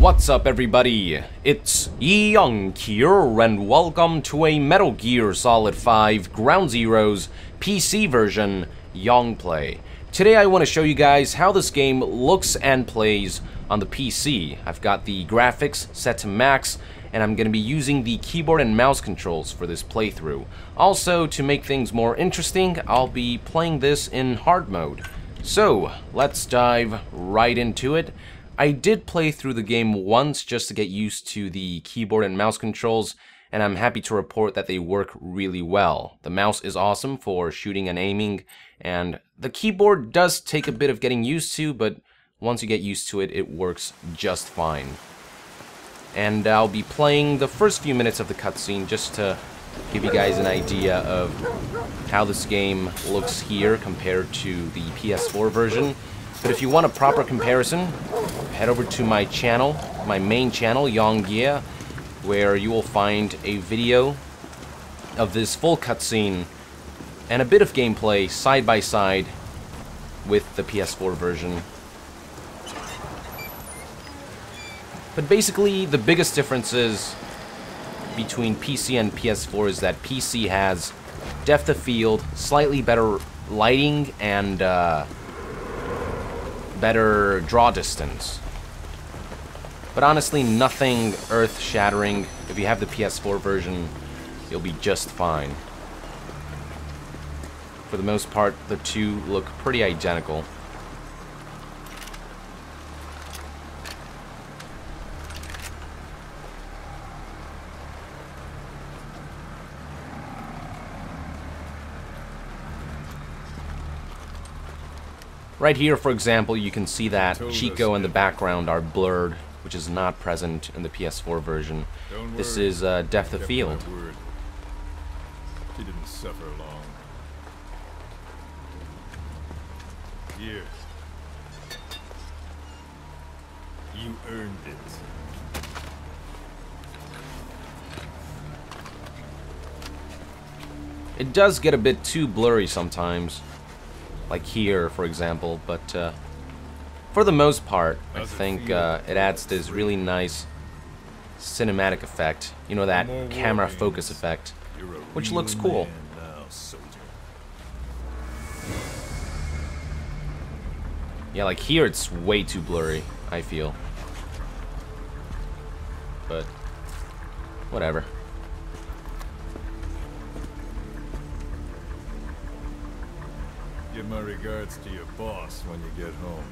What's up everybody? It's Yong here and welcome to a Metal Gear Solid 5 Ground Zeroes PC version Yong Play. Today I want to show you guys how this game looks and plays on the PC. I've got the graphics set to max and I'm going to be using the keyboard and mouse controls for this playthrough. Also, to make things more interesting, I'll be playing this in hard mode. So, let's dive right into it. I did play through the game once just to get used to the keyboard and mouse controls, and I'm happy to report that they work really well. The mouse is awesome for shooting and aiming, and the keyboard does take a bit of getting used to, but once you get used to it, it works just fine. And I'll be playing the first few minutes of the cutscene just to give you guys an idea of how this game looks here compared to the PS4 version. But if you want a proper comparison, head over to my channel, my main channel, Yong Yea, where you will find a video of this full cutscene and a bit of gameplay side by side with the PS4 version. But basically, the biggest differences between PC and PS4 is that PC has depth of field, slightly better lighting, and uh, better draw distance. But honestly, nothing earth-shattering. If you have the PS4 version, you'll be just fine. For the most part, the two look pretty identical. Right here, for example, you can see that Chico and the background are blurred, which is not present in the PS4 version. This is uh, depth of field. She didn't suffer long. You earned it. It does get a bit too blurry sometimes like here, for example, but uh, for the most part, I think uh, it adds this really nice cinematic effect, you know, that camera focus effect, which looks cool. Yeah, like here it's way too blurry, I feel. But, whatever. My regards to your boss when you get home.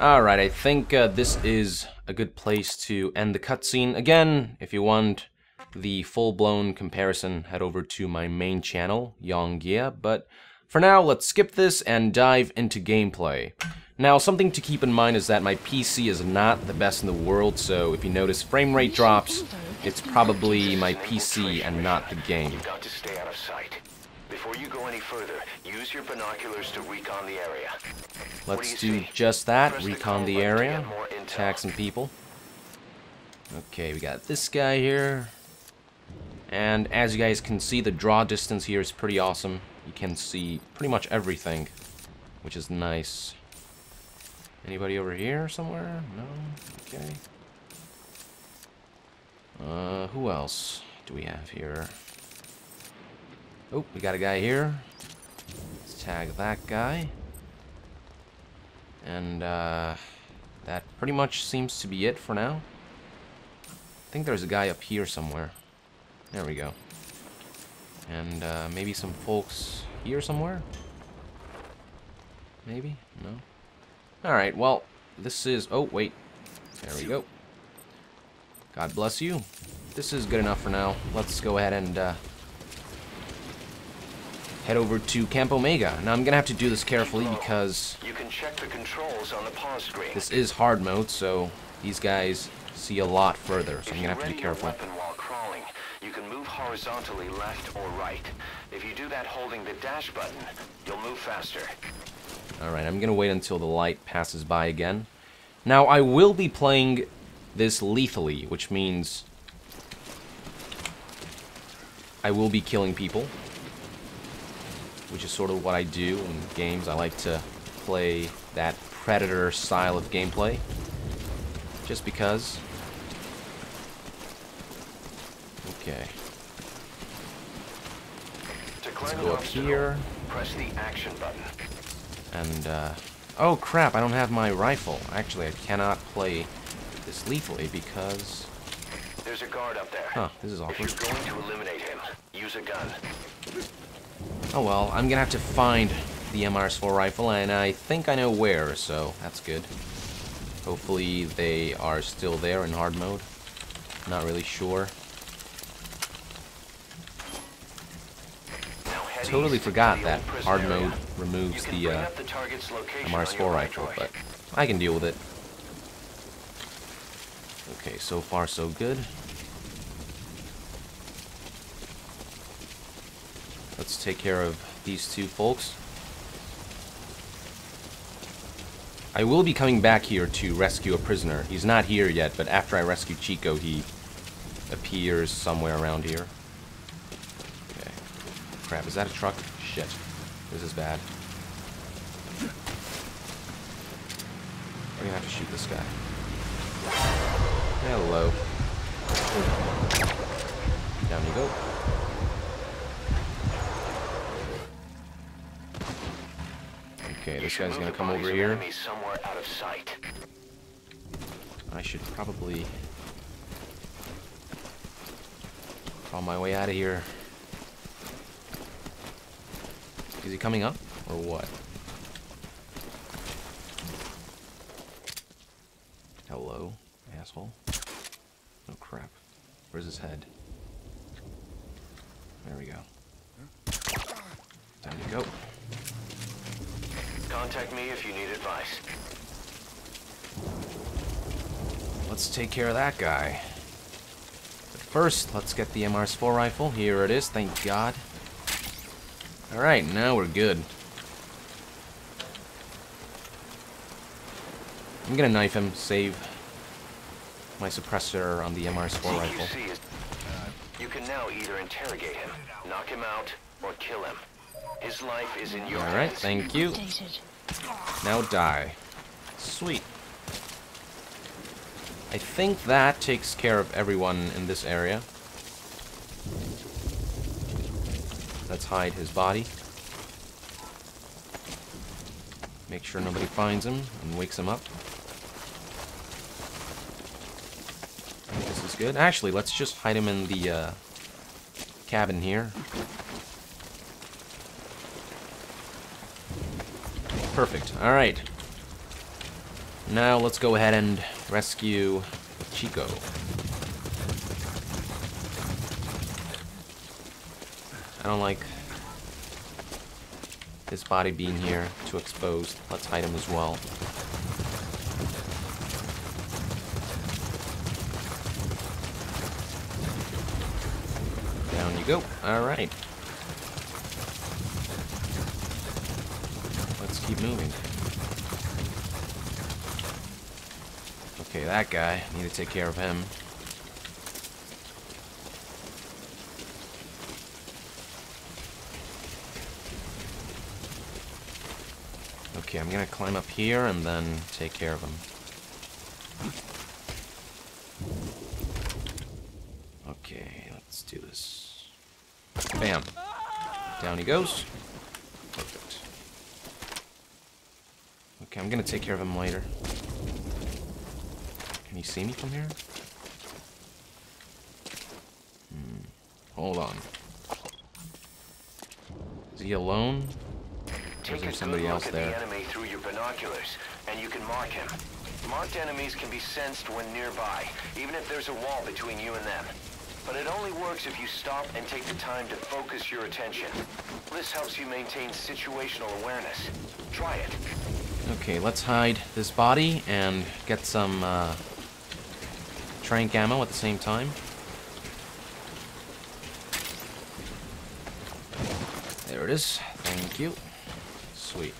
Alright, I think uh, this is a good place to end the cutscene. Again, if you want the full-blown comparison, head over to my main channel, Yong Yea, but for now, let's skip this and dive into gameplay. Now, something to keep in mind is that my PC is not the best in the world, so if you notice frame rate drops, it's probably my PC and not the game. You've got to stay out of sight. Before you go any further, use your binoculars to recon the area. Let's do, do just that, recon the area, attack some people. Okay, we got this guy here. And as you guys can see, the draw distance here is pretty awesome. You can see pretty much everything, which is nice. Anybody over here somewhere? No? Okay. Uh, who else do we have here? Oh, we got a guy here. Let's tag that guy. And, uh, that pretty much seems to be it for now. I think there's a guy up here somewhere. There we go. And, uh, maybe some folks here somewhere? Maybe? No? Alright, well, this is... Oh, wait. There we go. God bless you. This is good enough for now. Let's go ahead and uh, head over to Camp Omega. Now, I'm going to have to do this carefully because... You can check the controls on the pause screen. This is hard mode, so these guys see a lot further, so I'm going to have to be careful. while crawling, you can move horizontally left or right. If you do that holding the dash button, you'll move faster. Alright, I'm gonna wait until the light passes by again. Now, I will be playing this lethally, which means I will be killing people, which is sort of what I do in games. I like to play that Predator style of gameplay. Just because. Okay. Let's go up here. press the action button. And, uh... Oh, crap, I don't have my rifle. Actually, I cannot play this lethally because... There's a guard up there. Huh, this is If awkward. you're going to eliminate him, use a gun. Oh well, I'm gonna have to find the MRS-4 rifle, and I think I know where, so that's good. Hopefully they are still there in hard mode. Not really sure. Now head Totally forgot that hard mode removes the uh, up the target's location on MRS-4 your right rifle, but I can deal with it. Okay, so far so good. Let's take care of these two folks. I will be coming back here to rescue a prisoner. He's not here yet, but after I rescue Chico, he appears somewhere around here. Crap, is that a truck? Shit. This is bad. We're gonna have to shoot this guy. Hello. Down you go. Okay, this guy's gonna come over here. enemies somewhere out of sight. I should probably crawl my way out of here. Is he coming up or what? Hello, asshole. Oh crap. Where's his head? There we go. Time to go. Contact me if you need advice. Let's take care of that guy. But first, let's get the MRS-4 rifle. Here it is, thank God. Alright, now we're good. I'm gonna knife him, save my suppressor on the MRS-4 rifle. Is... Uh, you can now either interrogate him, knock him out, or kill him. His life is in your Alright, hands. thank you. Now die. Sweet. I think that takes care of everyone in this area. Let's hide his body. Make sure nobody finds him and wakes him up. This is good. Actually, let's just hide him in the uh, cabin here. Perfect. Alright. Now let's go ahead and rescue Chico. I don't like his body being here too exposed. Let's hide him as well. Down you go. Alright. Let's keep moving. Okay, that guy. Need to take care of him. Okay, I'm gonna climb up here and then take care of him. Okay, let's do this. Bam. Down he goes. Perfect. Okay, I'm gonna take care of him later. Can you see me from here? Hmm. Hold on. Is he alone? Take a good look else at there? the enemy through your binoculars, and you can mark him. Marked enemies can be sensed when nearby, even if there's a wall between you and them. But it only works if you stop and take the time to focus your attention. This helps you maintain situational awareness. Try it. Okay, let's hide this body and get some uh, trank ammo at the same time. There it is. Thank you. Sweet.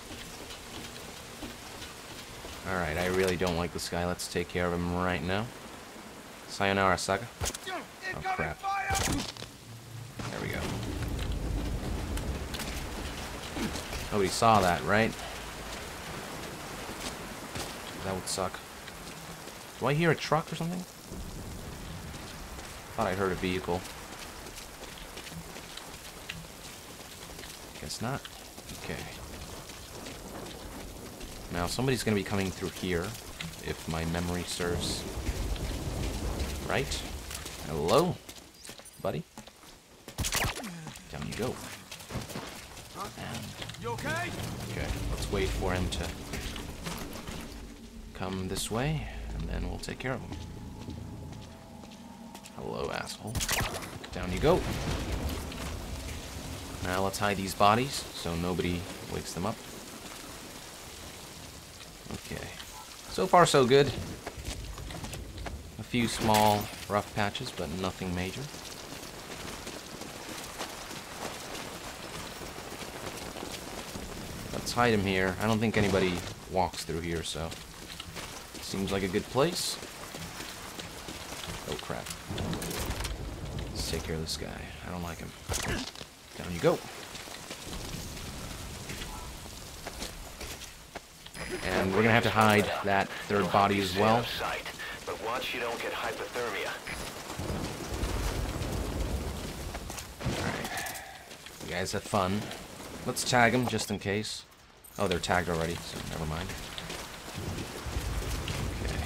Alright, I really don't like this guy. Let's take care of him right now. Sayonara, sucker. Oh, crap. There we go. Nobody saw that, right? That would suck. Do I hear a truck or something? Thought I heard a vehicle. Guess not. Okay. Now somebody's gonna be coming through here, if my memory serves. Right? Hello? Buddy? Down you go. And, You okay? okay, let's wait for him to come this way, and then we'll take care of him. Hello, asshole. Down you go. Now let's hide these bodies so nobody wakes them up. Okay. So far, so good. A few small, rough patches, but nothing major. Let's hide him here. I don't think anybody walks through here, so... Seems like a good place. Oh, crap. Let's take care of this guy. I don't like him. Down you go. And we're gonna have to hide that third body as well. out of sight, but watch you don't get hypothermia. Alright. You guys have fun. Let's tag them just in case. Oh, they're tagged already, so never mind. Okay.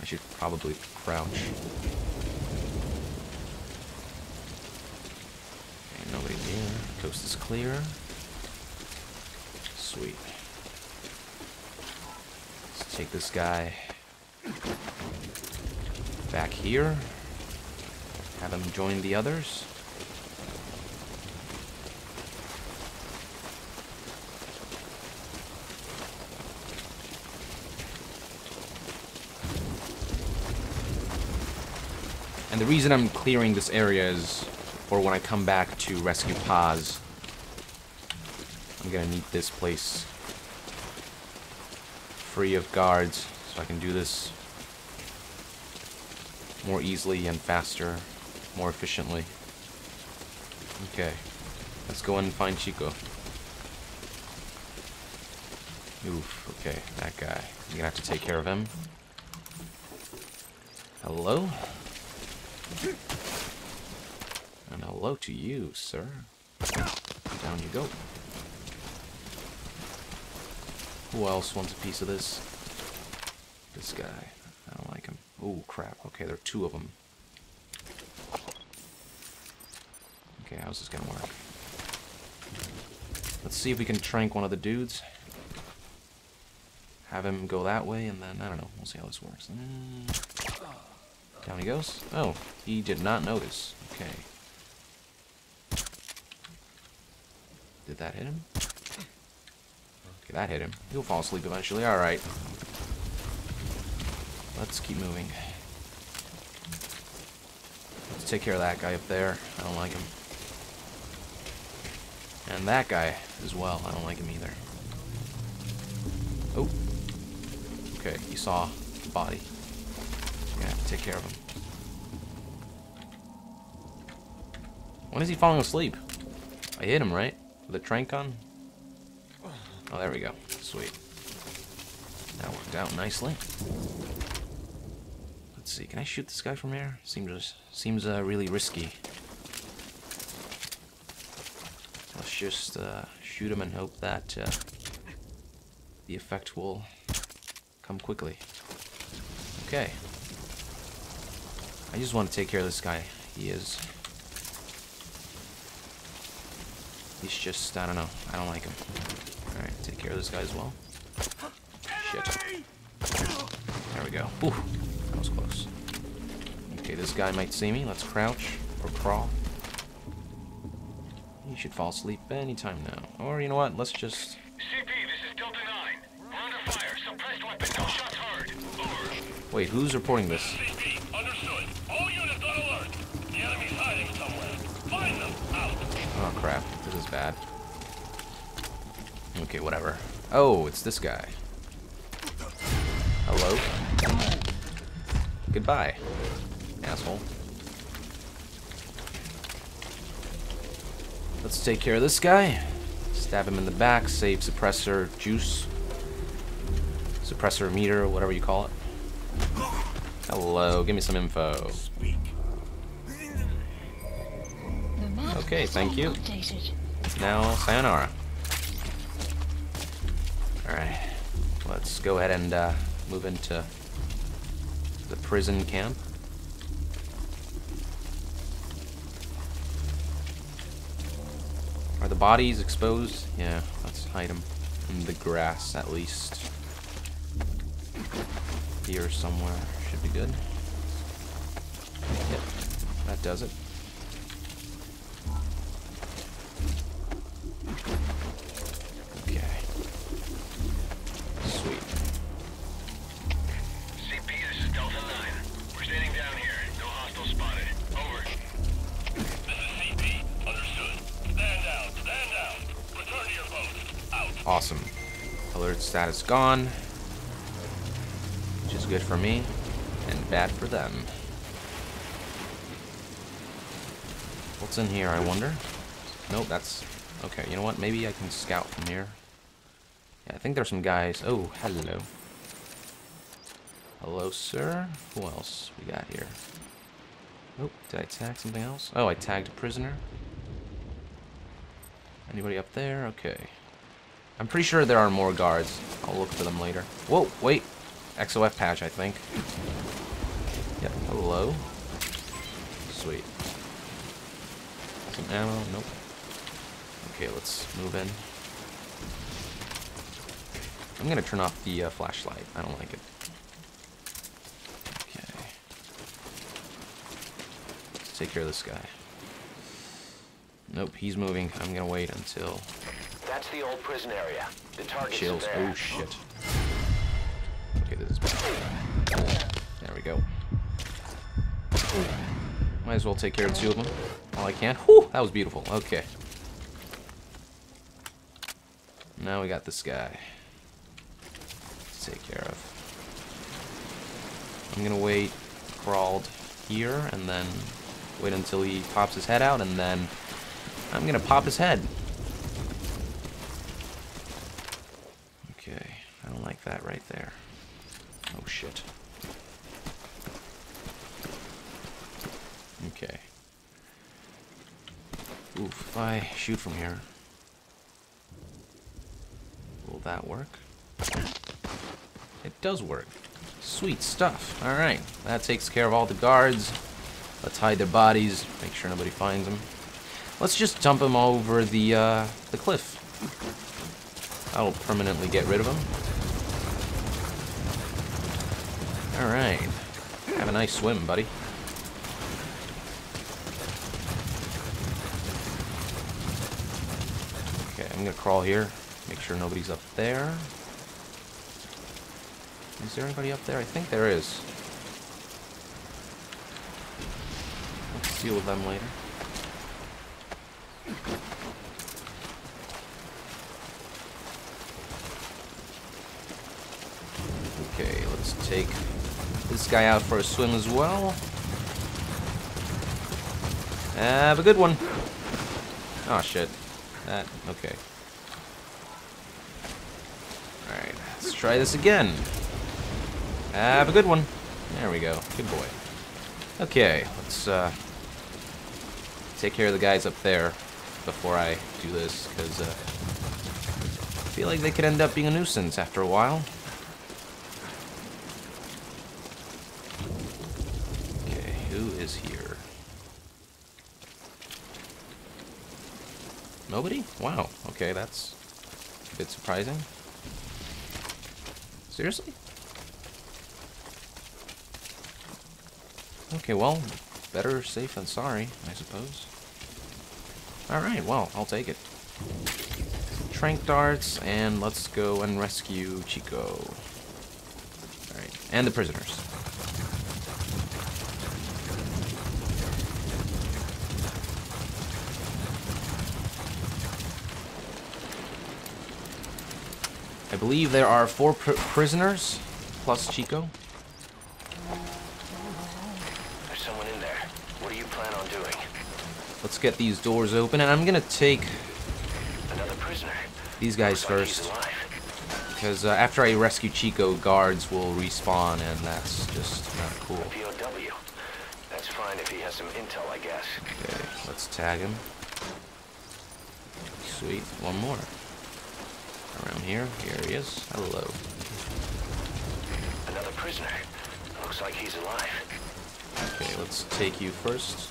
I should probably crouch. Ain't nobody near. Coast is clear. Sweet. Let's take this guy back here. Have him join the others. And the reason I'm clearing this area is for when I come back to rescue Paz. I'm gonna need this place free of guards so I can do this more easily and faster, more efficiently. Okay, let's go and find Chico. Oof, okay, that guy. You're gonna have to take care of him. Hello? And hello to you, sir. Down you go. Who else wants a piece of this? This guy. I don't like him. Oh, crap. Okay, there are two of them. Okay, how's this gonna work? Let's see if we can trank one of the dudes. Have him go that way, and then, I don't know, we'll see how this works. Mm. Down he goes. Oh, he did not notice. Okay. Did that hit him? That hit him. He'll fall asleep eventually. Alright. Let's keep moving. Let's take care of that guy up there. I don't like him. And that guy as well. I don't like him either. Oh. Okay, he saw the body. Gonna have to take care of him. When is he falling asleep? I hit him, right? With a trank gun? Oh, there we go. Sweet. That worked out nicely. Let's see. Can I shoot this guy from here? Seems seems uh, really risky. Let's just uh, shoot him and hope that uh, the effect will come quickly. Okay. I just want to take care of this guy. He is. He's just, I don't know. I don't like him. Alright, take care of this guy as well. Shit. There we go. Ooh, that was close. Okay, this guy might see me. Let's crouch or crawl. He should fall asleep anytime now. Or, you know what? Let's just... CP, this is Delta 9. We're under fire. Suppressed weapon. No shots heard. Over. Wait, who's reporting this? CP, understood. All units on alert. The enemy's hiding somewhere. Find them. Out. Oh crap, this is bad. Okay, whatever. Oh, it's this guy. Hello? Goodbye, asshole. Let's take care of this guy. Stab him in the back, save suppressor juice. Suppressor meter, whatever you call it. Hello, give me some info. Okay, thank you. Now, sayonara. Alright, let's go ahead and uh, move into the prison camp. Are the bodies exposed? Yeah, let's hide them in the grass at least. Here somewhere should be good. Yep, that does it. Awesome. Alert status gone. Which is good for me and bad for them. What's in here, I wonder? Nope, that's... Okay, you know what? Maybe I can scout from here. Yeah, I think there's some guys. Oh, hello. Hello, sir. Who else we got here? Oh, did I tag something else? Oh, I tagged a prisoner. Anybody up there? Okay. I'm pretty sure there are more guards. I'll look for them later. Whoa, wait. XOF patch, I think. Yep, hello. Sweet. Some ammo? Nope. Okay, let's move in. I'm gonna turn off the uh, flashlight. I don't like it. Okay. Let's take care of this guy. Nope, he's moving. I'm gonna wait until That's the old prison area. The target's chills. there. Oh shit. Okay, this is bad. There we go. Might as well take care of two of them while I can. Whew, that was beautiful. Okay. Now we got this guy to take care of. I'm gonna wait crawled here and then wait until he pops his head out and then I'm gonna pop his head. Okay, I don't like that right there. Oh shit. Okay. Oof, I shoot from here. Will that work? It does work. Sweet stuff. Alright, that takes care of all the guards. Let's hide their bodies, make sure nobody finds them. Let's just dump them over the, uh, the cliff. That'll permanently get rid of them. Alright. Have a nice swim, buddy. Okay, I'm gonna crawl here. Make sure nobody's up there. Is there anybody up there? I think there is. Let's deal with them later. Okay, let's take this guy out for a swim as well. Have a good one. Oh shit. That okay. Alright, let's try this again. Have a good one. There we go. Good boy. Okay, let's uh, take care of the guys up there before I do this, because uh, I feel like they could end up being a nuisance after a while. Okay, who is here? Nobody? Wow. Okay, that's a bit surprising. Seriously? Okay, well, better safe than sorry, I suppose. Alright, well, I'll take it. Trank darts, and let's go and rescue Chico. Alright, and the prisoners. Believe there are four pr prisoners, plus Chico. There's someone in there. What do you plan on doing? Let's get these doors open, and I'm gonna take Another prisoner. these guys first. Because uh, after I rescue Chico, guards will respawn, and that's just not cool. POW. That's fine if he has some intel, I guess. Okay, let's tag him. Sweet, one more. Here, here he is. Hello. Another prisoner. Looks like he's alive. Okay, let's take you first.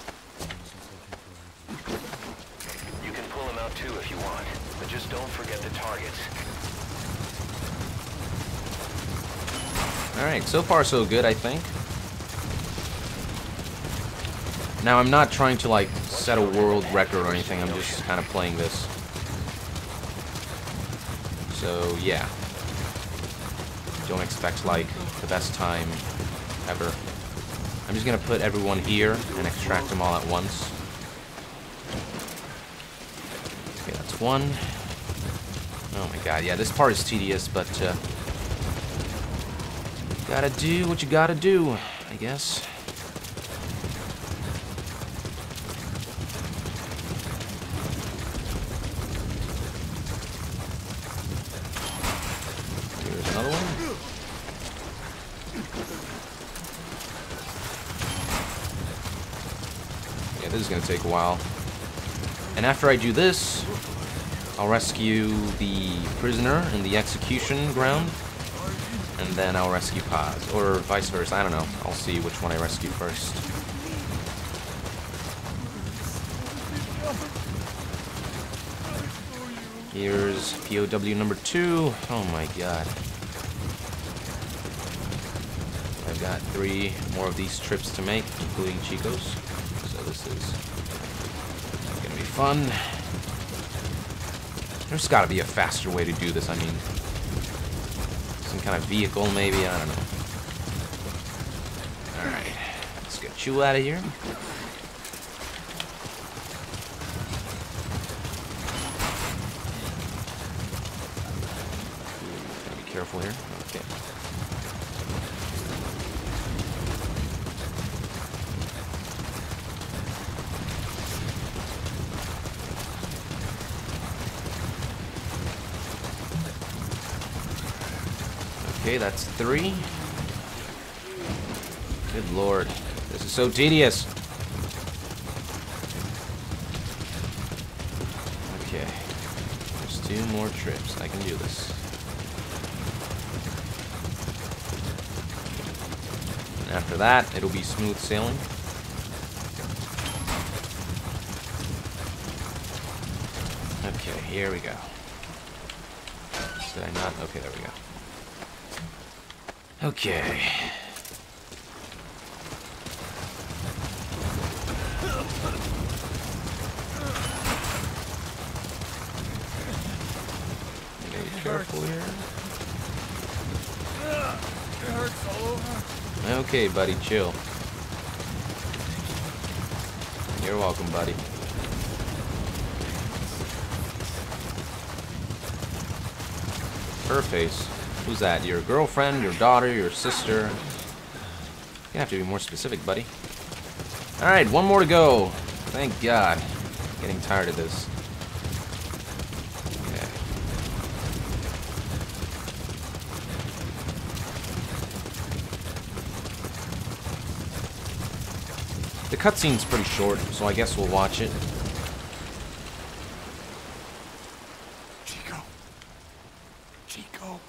You can pull him out too if you want, but just don't forget the targets. Alright, so far so good, I think. Now, I'm not trying to, like, set a world record or anything. I'm just kind of playing this. So, yeah. Don't expect, like, the best time ever. I'm just gonna put everyone here and extract them all at once. Okay, that's one. Oh my god, yeah, this part is tedious, but, uh, Gotta do what you gotta do, I guess. Here's another one. Yeah, this is gonna take a while. And after I do this, I'll rescue the prisoner in the execution ground and then I'll rescue Paz, or vice versa. I don't know. I'll see which one I rescue first. Here's POW number two. Oh my god. I've got three more of these trips to make, including Chico's. So this is gonna be fun. There's gotta be a faster way to do this. I mean, some kind of vehicle, maybe. I don't know. Alright. Let's get you out of here. Gotta be careful here. Okay. Okay, that's three. Good lord. This is so tedious. Okay. There's two more trips. I can do this. And after that, it'll be smooth sailing. Okay, here we go. Did I not? Okay, there we go. Okay. Be careful here. It hurts all over. Okay, buddy, chill. You're welcome, buddy. Her face. Who's that? Your girlfriend, your daughter, your sister? You're gonna have to be more specific, buddy. Alright, one more to go. Thank God. Getting tired of this. The cutscene's pretty short, so I guess we'll watch it. Chico. Chico.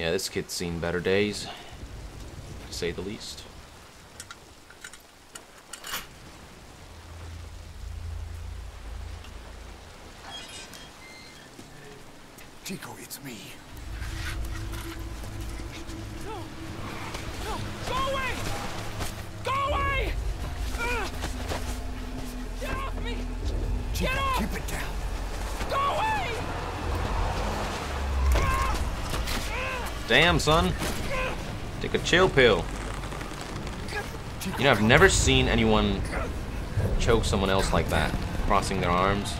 Yeah, this kid's seen better days, to say the least. Chico, it's me. No! No! Go away! Go away! Ugh! Get off me! Chico, Get off! keep it down. Go away! Damn, son. Take a chill pill. You know, I've never seen anyone choke someone else like that, crossing their arms.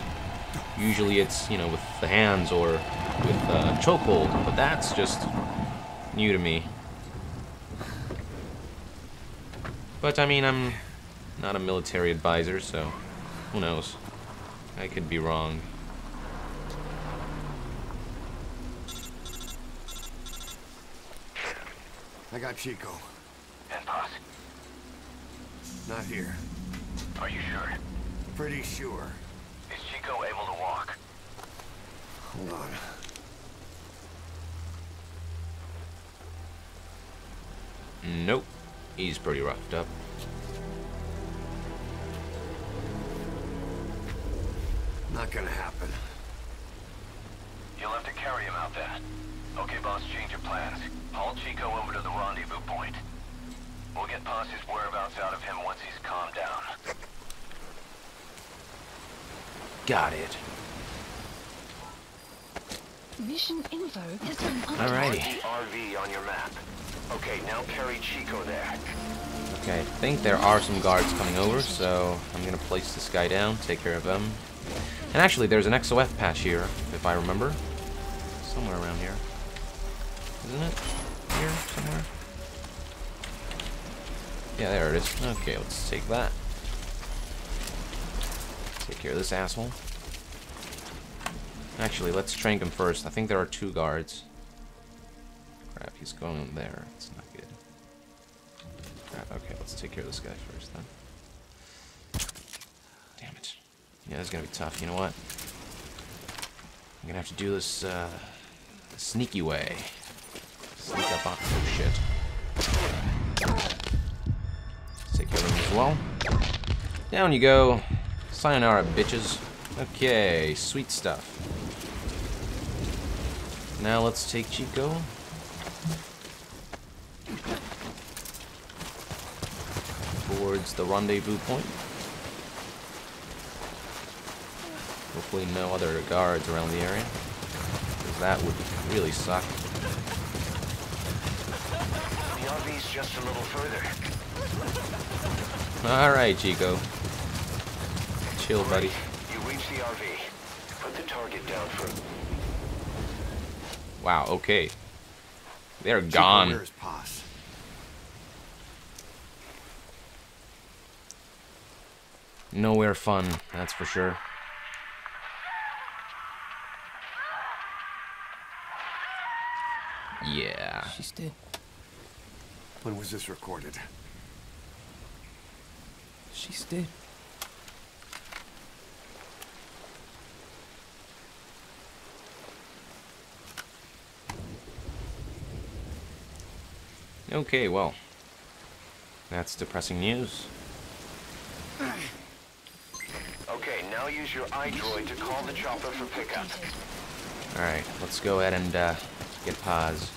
Usually it's, you know, with the hands or with a chokehold, but that's just new to me. But I mean, I'm not a military advisor, so who knows? I could be wrong. I got Chico. And Paz. Not here. Are you sure? Pretty sure. Is Chico able to walk? Hold on. Nope. He's pretty roughed up. Not gonna happen. You'll have to carry him out there. Okay, boss, change of plans. Haul Chico over to the rendezvous point. We'll get Paz's whereabouts out of him once he's calmed down. Got it. Mission info has been updated. Alrighty. The RV on your map. Okay, now carry Chico there. Okay, I think there are some guards coming over, so I'm gonna place this guy down, take care of him. And actually, there's an XOF patch here, if I remember. Somewhere around here. Isn't it? Here, somewhere? Yeah, there it is. Okay, let's take that. Take care of this asshole. Actually, let's trank him first. I think there are two guards. Crap, he's going there. It's not good. Crap, okay, let's take care of this guy first then. Damn it. Yeah, this is gonna be tough. You know what? I'm gonna have to do this, uh, the sneaky way. On. Oh, shit. Take care of as well. Down you go. Sayonara, bitches. Okay, sweet stuff. Now let's take Chico. Towards the rendezvous point. Hopefully no other guards around the area. Because that would really suck. The RV's just a little further. Alright, Chico. Chill, buddy. You reach the RV. Put the target down for... Wow, okay. They're Chico, gone. Where's Paz? Nowhere fun, that's for sure. Yeah. She's dead. When was this recorded? She's dead. Okay, well. That's depressing news. Okay, now use your iDroid to call the chopper for pickup. Alright, let's go ahead and uh, get Paz.